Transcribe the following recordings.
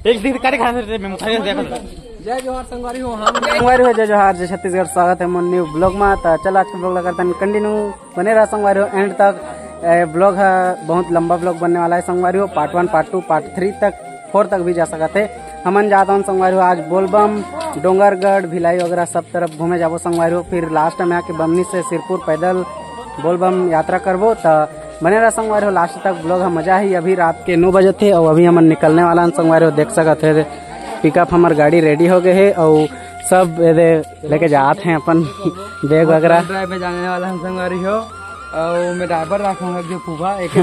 एक दिन काटे खा सकते मैं मुखारी देखो। जय जोहार संगवारी हो हम संगवारी हो जय जोहार जय छत्तीसगढ़ स्वागत है मन न्यू ब्लॉग में। तो चलो आज के ब्लॉग लगाते हैं कंटिन्यू बने रहा संगवारी हो एंड तक। ब्लॉग है बहुत लंबा ब्लॉग बनने वाला है संगवारी हो part one part two part three तक फोर तक भी जा सकते थे हमन जाता हूँ संगवारी हो आज बोलबम डोंगरगढ़ भिलाई वगैरह सब तरफ़ घूमे जाबो संगवारी हो। फिर लास्ट में आके बमनी से सिरपुर पैदल बोलबम यात्रा करबो तो बने रहा संगवारी हो। लास्ट तक ब्लॉग है मज़ा ही। अभी रात के नौ बजे थे और अभी हमन निकलने वाला हैं संगवारी हो। देख सकते थे पिकअप हमार गाड़ी रेडी हो गए है और सब लेके जाते हैं अपन बैग वगैरह। ड्राइव में जाने वाला हम संगवारी हो। और मैं ड्राइवर रखूँगा जो फूफा एक ही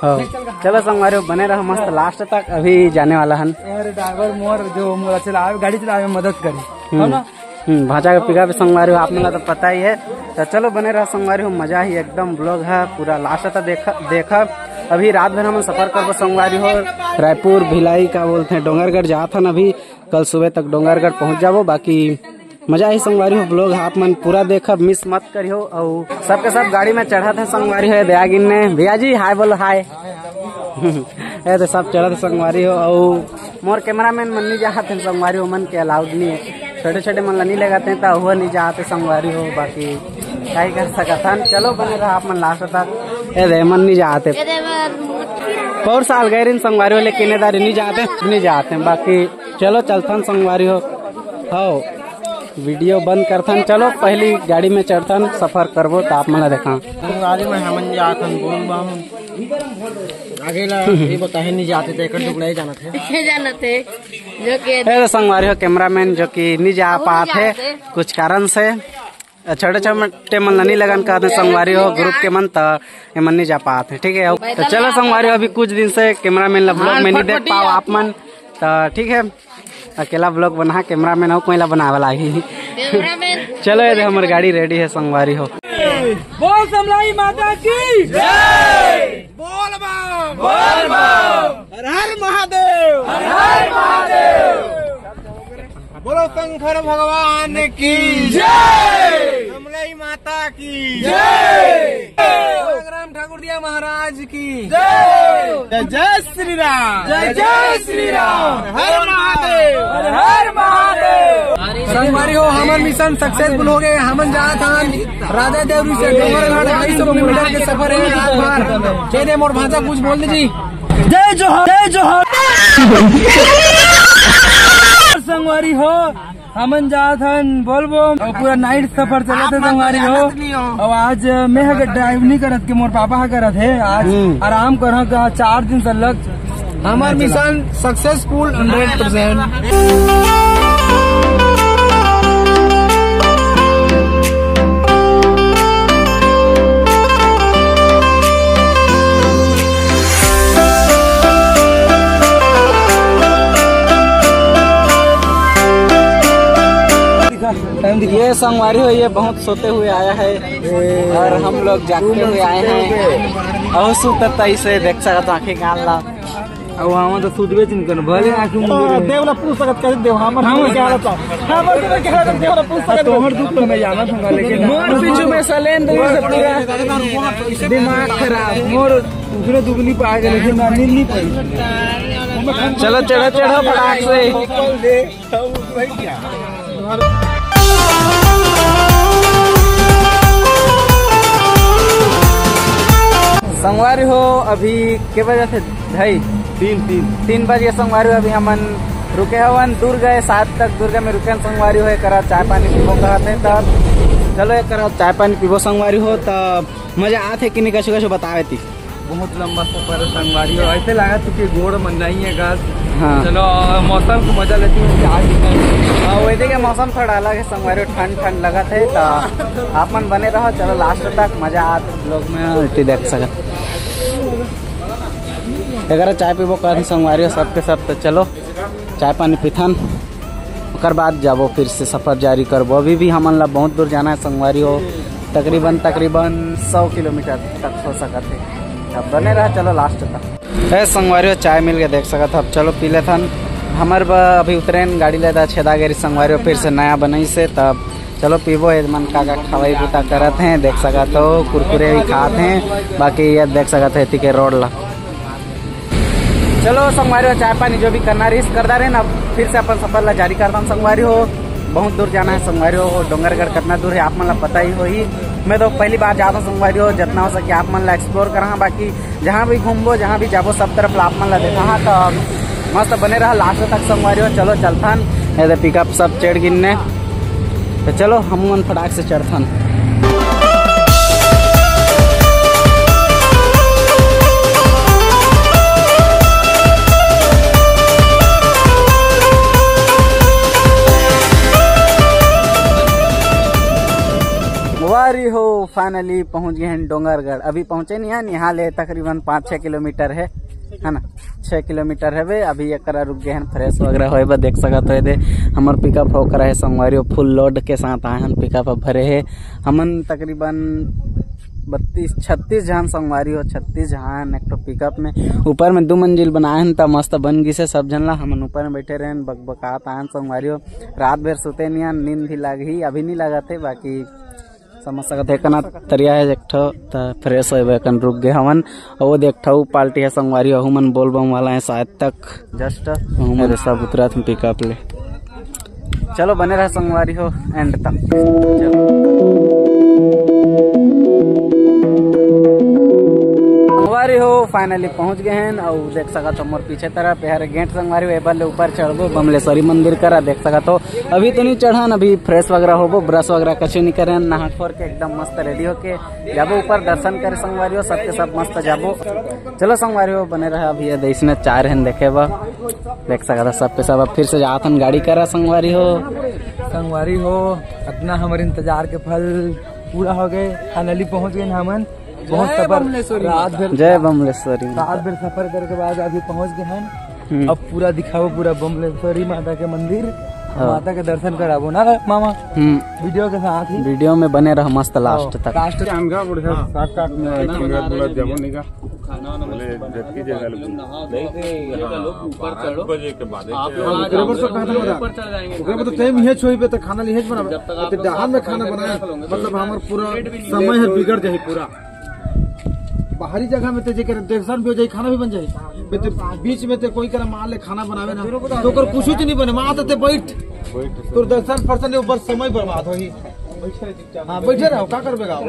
हाँ। चलो संगवारी हो बने रहो मस्त। लास्ट तक अभी जाने वाला मेरे ड्राइवर मोर जो मोर चलावे गाड़ी चलावे में मदद करे। हो ना? हम्म, भाषा का पिकअप संगवारी हो आप लोगों तो पता ही है। तो चलो बने रहो संगवारी हो मज़ा ही एकदम ब्लॉग है पूरा लास्ट तक देखा देखा। अभी रात भर हम सफ़र करबो संगवारी हो रायपुर भिलाई का बोलते हैं डोंगरगढ़ जाता न अभी कल सुबह तक डोंगरगढ़ पहुँच जाबो बाकी मज़ा ही संगवारी हो ब्लॉग आप मन पूरा देखब मिस मत करियो और सबके सब गाड़ी में चढ़ा थे संगवारी हो दया गिनने भैया जी हाय बोलो हाय तो सब चढ़त संगवारी हो और मोर कैमरामैन मन नहीं जाते संगवारी हो मन के अलाउड नहीं है। छोटे छोटे मन ला नहीं लगाते हैं तो हुआ नहीं जाते संगवारी हो बाकी क्या ही कर सकता चलो बने रहा आप मन लास्ट तक ए दे मन नहीं जाते। और साल गए इन संगवारी हो लेकिन नहीं जाते नहीं जाते। बाकी चलो चलथन संगवारी हो। हो वीडियो बंद करथन। चलो पहली गाड़ी में चढ़थन सफ़र करबो तो आप मन देखा। संगवारी में हमन जात हम बोल बम। आगे ला ये बताहे नहीं जाते थे कर टुकड़ा जाना थे। जाना थे जो कि ए तो संगवारी हो कैमरामैन जो कि नहीं जा पाते कुछ कारण से। छोटे छोटे मन नहीं लगन कहते संगवारी हो ग्रुप के मन तो ये मन नहीं जा पाते ठीक है? तो चलो संगवारी हो अभी कुछ दिन से कैमरामैन ला ब्लॉग में नहीं देख पाओ आप। मन तो ठीक है? अकेला ब्लॉग बना कैमरा मैन हो कोई ला बनावे लागी कैमरामैन। चलो ये हमारी गाड़ी रेडी है संगवारी हो। बोल समलाई माता की जय बोल बम बोल बम हर हर महादेव हर हर महादेव बोलो शंकर भगवान की जय। समलाई माता की जय। राम ठाकुर दिया महाराज की जय। जय श्री राम जय जय श्री राम हर महादेव। हर महादेव। संगवारी हो हमन मिशन सक्सेसफुल हो गए हमन जा था राधा देवरी से डोंगरगढ़ ढाई सौ किलोमीटर के सफ़र है रात भर। मोर भाषा कुछ बोल दीजिए। जय जोहर जय जोहर संगवारी हो हमन जात हन बोलबो। और पूरा नाइट सफ़र चले थे संगवारी हो। और आज मैं अगर ड्राइव नहीं करत के मोर पापा हा करत है। आज आराम कर का चार दिन से लग। हमार मिशन सक्सेसफुल हंड्रेड परसेंट ये संगवारी हो ये बहुत सोते हुए आया है और हम लोग जागते हुए आए हैं। और सुत से देख सकता आँखें गाल ला। अब हम तो सुधबे चिन कर भले आँखों देवला पूछ सकत कर देव हमर हम क्या रहता हमर तो क्या रहता देवला पूछ सकत तोहर दुख तो मैं जाना था लेकिन मोर पीछू में सलेन दे से पूरा दिमाग खराब। मोर दुगनी पे आ गए लेकिन ना नींद नहीं पड़ी। चलो चढ़ो चढ़ो फटाक से। संगवारी हो अभी के बजे थे ढाई तीन तीन। तीन बजे संगवारी हो अभी हमन रुके हवन दूर गए सात तक दुर्गा में रुके संगवारी हो करा चाय पानी पीबो कहते तब। चलो एक करा चाय पानी पीबो संगवारी हो तब मज़ा आते कि नहीं कछु कछु बतावे थी बहुत लंबा सफ़र है संगवारी हो। ऐसे लगा तो कि गोड़ मन नहीं है गाछ हाँ। चलो मौसम को मज़ा लेती हूँ आज हाँ, वैसे के मौसम थोड़ा अलग है संगवारी ठंड ठंड लगा थे तो आप मन बने रहो चलो लास्ट तक मज़ा आते। लोग में देख सकत अगर चाय पीबो, कहते संगवारी हो सबके सब तो चलो। चाय पानी पीथन। ओकर बाद जाबो, फिर से सफ़र जारी करबो। अभी भी हमन ला बहुत दूर जाना है संगवारी हो। तकरीबन तकरीबन सौ किलोमीटर तक हो सकत है। अब बने रहा, चलो लास्ट तक। है संगवारी चाय मिल के देख सकत अब चलो पी लेथन। हमर अभी उतरेन, गाड़ी लेता छेदा गेरी संगवारी फिर से नया बनई से। तब चलो पीबो ये मन का का खवाई बूता करत हैं, देख सकत हो। कुरकुरे भी खात हैं। बाकी ये देख सकत है के रोड ला। चलो संगवारी हो चाय पानी जो भी करना रही करता रहे ना फिर से अपन सफ़र ला जारी करता हूँ संगवारी हो। बहुत दूर जाना है संगवारी हो, डोंगरगढ़ कितना दूर है, आप मन पता ही हो ही। मैं तो पहली बार जाता हूँ संगवारी हो, जितना हो सके आप मन ला एक्सप्लोर करा। बाकी जहाँ भी घूमबो जहाँ भी जाबो, सब तरफ़ आप मन ला देखा। हाँ तो मस्त बने रहा लास्ट तक संगवारी हो। चलो, चलथन। पिकअप सब चढ़ गिनने। तो चलो, हम फटाक से चढ़थन। फाइनली पहुँच गए हैं डोंगरगढ़। अभी पहुँचे नहीं है यहाँ ले तकरीबन पाँच छः किलोमीटर है है ना? छः किलोमीटर है वे, अभी एक रुक गए हैं, फ्रेश वगैरह बा देख सकत हो दे हमर पिकअप होकर है संगवारी फुल लोड के साथ आए हैं पिकअप भरे है। हमन तकरीबन बत्तीस, छत्तीस जहान संगवारी हो, छत्तीस जहान एक तो पिकअप में। ऊपर में दो मंजिल बनाए हैं, तब मस्त बन गई से सब जन ला। हमन ऊपर में बैठे रहे, बकबकात आन संगवारी हो। रात भर सुते नहीं नींद भी लगी अभी नहीं लगा थे बाकी समझ सकत है कना तरिया है एक ठो त फ्रेश होए कन रुक गए हमन और वो देख ठो पार्टी है संगवारी अहू मन बोल बम वाला है शायद तक। जस्ट। मेरे सब उतरा थे पिकअप ले। चलो बने रह संगवारी हो एंड तक। चलो। संगवारी हो फाइनली पहुँच गए हैं। और देख सकत हो मोर पीछे तरफ़ यार गेट संगवारी हो एबर ले ऊपर चढ़बो, बमलेश्वरी मंदिर करा, देख सकत हो अभी तो नहीं चढ़न, अभी फ्रेश वगैरह होबो ब्रश वगैरह कछु नहीं करे नहा खोर के एकदम मस्त रेडी होके जाबो ऊपर, दर्शन करे संगवारी हो सबके सब मस्त जाबो। चलो संगवारी हो बने रहे अभी ये इसने चार हैं, देखे बा। देख सकत हो सब पे सब अब फिर से जातन गाड़ी करा संगवारी हो। संगवारी हो इतना हमारे इंतज़ार के फल पूरा हो गए फाइनली पहुँच गए हमन। बहुत सफ़र। रात भर जय बमलेश्वरी। रात भर सफ़र करके के बाद अभी पहुँच गए हैं। हम्म। अब पूरा दिखाओ पूरा बमलेश्वरी माता के मंदिर। हाँ। माता के दर्शन कराबो ना मामा? हम्म। वीडियो के साथ ही। वीडियो में बने रह मस्त लास्ट तक। लास्ट टाइम है? छोई पे तो खाना लिहेज बना तो खाना बनाए मतलब हमार पूरा समय है बिगड़ जाए पूरा। बाहरी जगह में तो जेकर देवसान भी हो जाए खाना भी बन जाए। बे तो बीच में तो कोई करे मान ले खाना बनावे ना। तो ओकर कुछ नहीं बने माँ तो बैठ। तो दर्शन पर्सन ऊपर समय बर्बाद हो ही हाँ बैठे रहो क्या करबे गाओ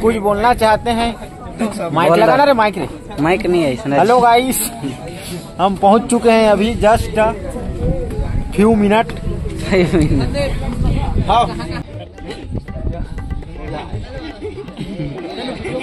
कुछ बोलना चाहते हैं? माइक लगाना रे माइक रे? माइक नहीं है इसने हेलो गाइस हम पहुँच चुके हैं अभी जस्ट फ्यू मिनट हाँ।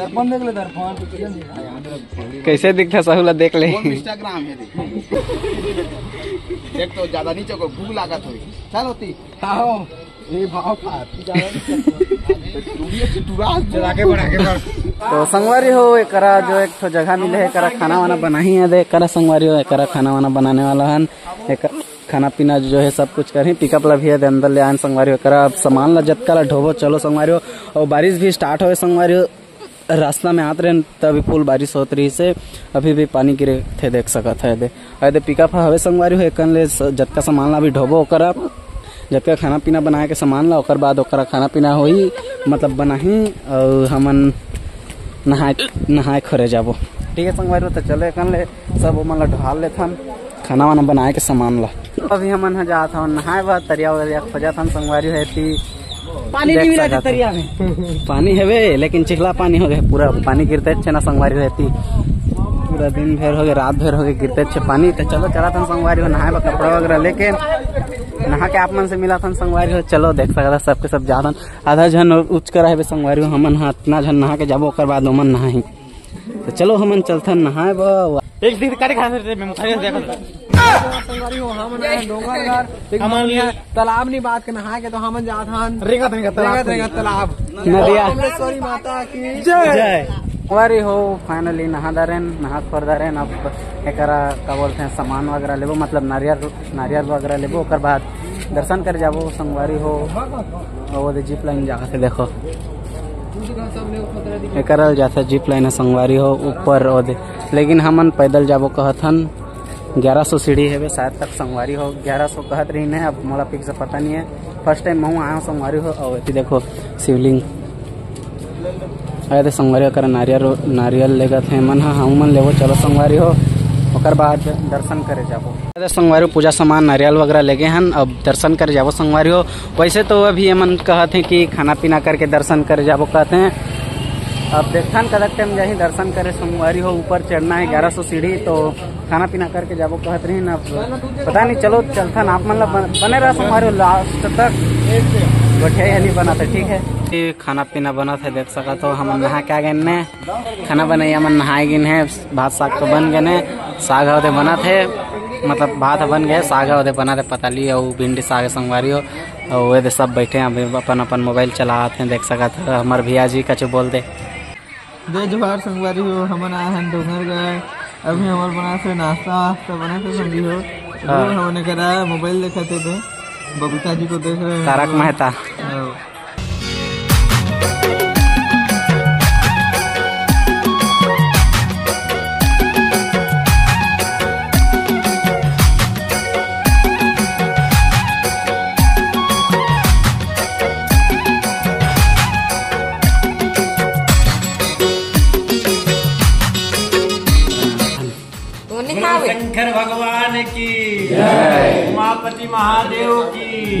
दर्पण देख ले दर्पण कैसे दिखता सहुला? देख ले। इंस्टाग्राम है देख। तो ज़्यादा नीचे को भूख लागत हुई। चल होती आओ। ये भाव खा तो संगवारी हो एकरा जो एक ठो जगह मिले है एकरा खाना वाना बना ही है दे एकरा संगवारी हो एकरा खाना वाना बनाने वाला हन। एक खाना पीना जो है सब कुछ करी पिकअप ला भी है अंदर ले आन संगवारी हो एकरा अब सामान ला जतका ला ढोबो चलो संगवारी हो। और बारिश भी स्टार्ट हो संगवारी हो। रास्ता में आते रहे तभी फुल बारिश होत रही से अभी भी पानी गिरे थे देख सकत है दे। अरे पिकअप हवे संगवारी हो, एकन ले जतका सामान ला भी ढोबो ओकरा जबकि खाना पीना बनाए के सामान ला, ओकर बाद ओकरा खाना पीना होई मतलब बनाही, और हमन नहाए नहाए खोरे जाबो। ठीक है संगवारी तो चले कन ले, सब मन ला ढाल लेथन खाना वाना बनाए के सामान ला। अभी हमन हन नहाए बा तरिया वरिया खोजत हन संगवारी है पानी नहीं मिला तरिया में। पानी हेवे लेकिन चिखला पानी हो गए पूरा पानी गिरते छे ना संगवारी रहती। पूरा दिन भर हो गए रात भर हो गए गिरते छे पानी। तो चलो चला थन संगवारी हो नहाए कपड़ा वगैरह लेके नहा के आप मन से मिला थन संगवारी हो चलो देख सकता सबके सब जातन। आधा झन उच कर आए संगवारी हो हमन हाथ इतना झन नहा के जाबो ओकर बाद ओमन नहाही। तो चलो हमन चलथन नहाए बा एक दिन काटे खा सकते मैं मुखारी देखो। तालाब नहीं बात के नहा के तो हम जात हन तालाब नदिया माता की जय। संगवारी हो फाइनली नहा दारेन नहा खोर दारेन अब एकरा का बोलते हैं सामान वगैरह लेबो मतलब नारियल नारियल वगैरह लेबो ओकर बाद दर्शन कर जाबो संगवारी हो और जीप लाइन जाके देखो एकरा जाता जीप लाइन है संगवारी हो ऊपर और लेकिन हमन पैदल जाबो कहथन ग्यारह सौ सीढ़ी है शायद तक संगवारी हो। ग्यारह सौ कहत रही है, अब मोला से पता नहीं है। फ़र्स्ट टाइम मैं आया हूँ हो। और अथी देखो, शिवलिंग। आए थे कर नारियल नारियल लेगा थे मन। हाँ हम मन लेबो, चलो संगवारी हो। और बाद दर्शन करे जाबो। संगवारी पूजा सामान, नारियल वगैरह लेके हन। अब दर्शन करे जाबो संगवारी हो। वैसे तो अभी ये मन कहते हैं कि खाना पीना करके दर्शन करे जाबो कहते हैं। अब देखथन कदक टाइम जाही, दर्शन करे, सोमवारी हो, ऊपर चढ़ना है, ग्यारह सौ सीढ़ी तो खाना पीना करके जाबो कहत रही ना पता नहीं, चलो चलथन आप मतलब बने रहा सोमवारी लास्ट तक। बैठे नहीं बना था ठीक है। खाना पीना बना था देख सका तो हम नहा के आ गए ने। खाना बनाई हम नहाए गिन है, भात साग तो बन गए ने। साग होते बना थे मतलब भात बन गए, साग होते बना थे पताली और भिंडी साग संगवारी हो। और वे सब बैठे अभी अपन अपन मोबाइल चलाते हैं, देख सका था हमारे भैया जी कछु बोल दे। जय जवाहर संगवारी हो हमन आए हैं डोंगर गए अभी हमारे बना से नाश्ता वास्ता बना से संगी हो। हाँ। हमने करा मोबाइल देखा थे। बबीता जी को देख रहे हैं। तारक मेहता।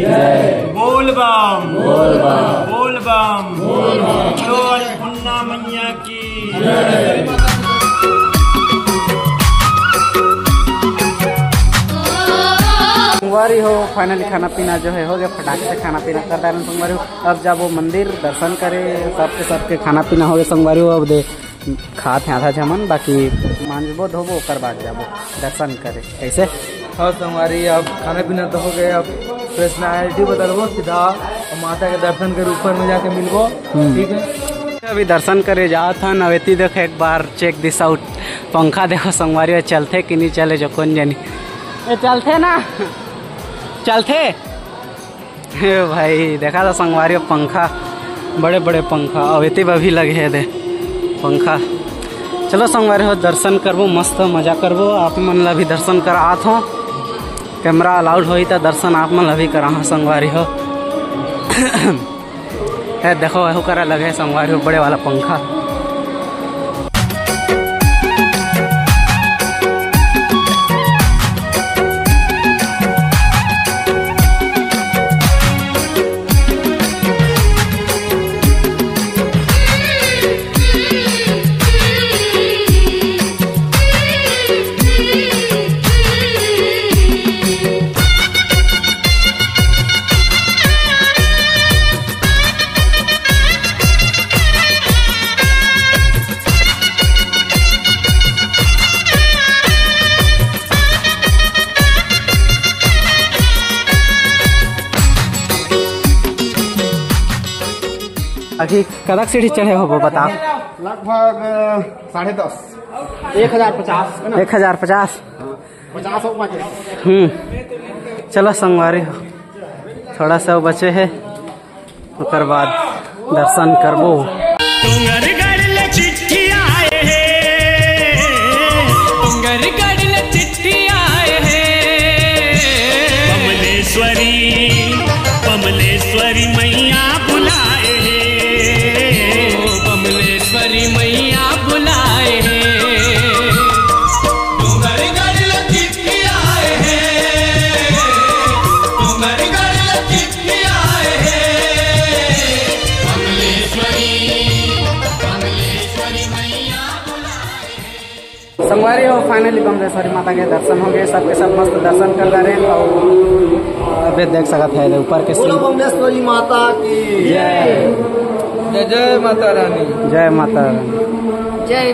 बोल बम बोल बम बोलो अन्नपूर्णा मैया की। सोमवारी हो फाइनली खाना पीना जो है हो गया फटाक से खाना पीना कर रहे सोमवारी हो। अब जब वो मंदिर दर्शन करे सबके सबके खाना पीना हो गया सोमवारी हो। अब दे खात हैं आधा जमन बाकी मांजबो धोबो ओकर बाद जाबो दर्शन करे कैसे और संगवारी अब खाना पीना तो हो गया अब पर्सनैलिटी बदलबो सीधा माता के दर्शन कर ऊपर में जाके मिलबो ठीक है? अभी दर्शन करे जाओ था नवेती देखो एक बार चेक दिस आउट पंखा देखो संगवारी में चलते कि नहीं चले जो कौन जानी। ए चलते ना? चलते भाई देखा था संगवारी पंखा? बड़े बड़े पंखा अवेती में भी लगे है दे पंखा। चलो संगवारी हो दर्शन करबो मस्त मज़ा करबो। आप मन ला भी दर्शन कर आत हो। कैमरा अलाउड होई तो दर्शन आप मन अभी करा हाँ संगवारी हो। है, देखो एहो करा लगे संगवारी हो, बड़े वाला पंखा। अभी कदक सीढ़ी चढ़े हो बताओ। लगभग साढ़े दस। एक हज़ार पचास एक हज़ार पचास। पचास हम्म। चलो संगवारी हो। थोड़ा सा बचे है। बाद दर्शन करबो। बमलेश्वरी माता के दर्शन हो गए सबके सब मस्त दर्शन कर रहे हैं और अबे देख सकत है ऊपर के बमलेश्वरी माता की। जय। जय माता रानी। जय माता रानी। जय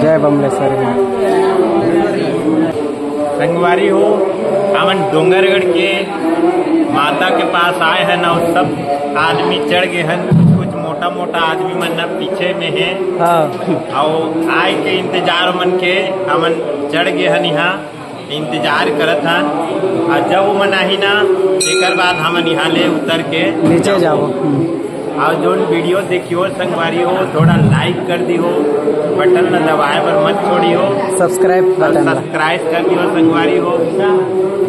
जय बमलेश्वरी माता। संगवारी हो हमन डोंगरगढ़ के माता के पास आए हैं और सब आदमी चढ़ गए हैं। कुछ मोटा आदमी मन न पीछे में है। हाँ। और आए के इंतज़ार मन के हमन चढ़ गए हन यहाँ इंतज़ार करत हन। और जब वो मन आही ना एक बाद हमन यहाँ ले उतर के नीचे जाओ। और जो वीडियो देखियो संगवारी हो थोड़ा लाइक कर दियो बटन न दबाए पर मत छोड़ियो। सब्सक्राइब बटन सब्सक्राइब कर दियो संगवारी हो।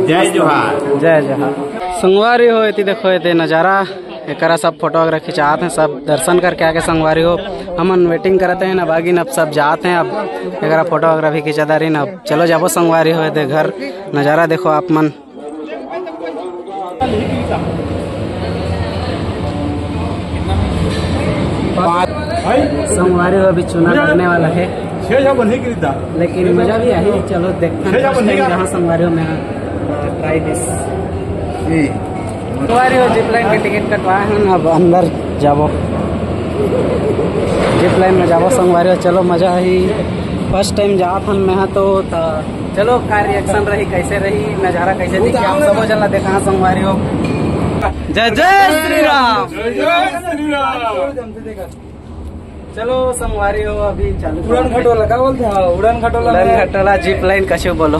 जय जोहार। जय जय संगवारी हो इति देखो ये नज़ारा। एकरा सब फ़ोटो वगैरह खिंचात हैं सब दर्शन करके आके संगवारी हो। हमन वेटिंग करते हैं अब आगिन अब सब जाते हैं अब। एकरा फ़ोटो वगैरह भी खिंचाता रही अब। चलो जाबो संगवारी हो दे घर। नज़ारा देखो आप मन। सोमवार हो अभी चुना लगने वाला है। लेकिन मज़ा भी आई चलो देखते हैं। हो मैं ट्राई दिस जिप लाइन के टिकट कटवाए हैं अब अंदर जाबो जिप लाइन में जाबो संगवारी हो चलो मज़ा आई फ़र्स्ट टाइम जात हन मैं तो त चलो का रिएक्शन रही कैसे रही नज़ारा कैसे दिखे? आप सबो जला देखा संगवारी हो जय जय श्री राम चलो संगवारी हो अभी चालू उड़न खटोला का बोलते हैं? उड़न खटोला उड़न खटोला जीप लाइन कैसे बोलो।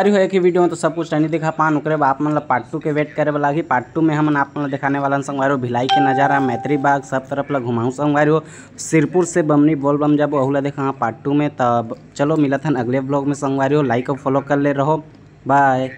संगवारी हो एक ही वीडियो में तो सब कुछ नहीं दिखा। पान बाद आप मतलब पार्ट टू के वेट करे वाला पार्ट टू में हम आप मतलब दिखाने वाला संगवार हो, भिलाई के नज़ारा, मैत्री बाग, सब तरफ़ ला घुमाऊँ संगवारी हो। सिरपुर से बमनी बोल बम जब अहुला देखा पार्ट टू में। तब चलो मिलत हन अगले ब्लॉग में संगवारी हो। लाइक और फॉलो कर ले रहो। बाय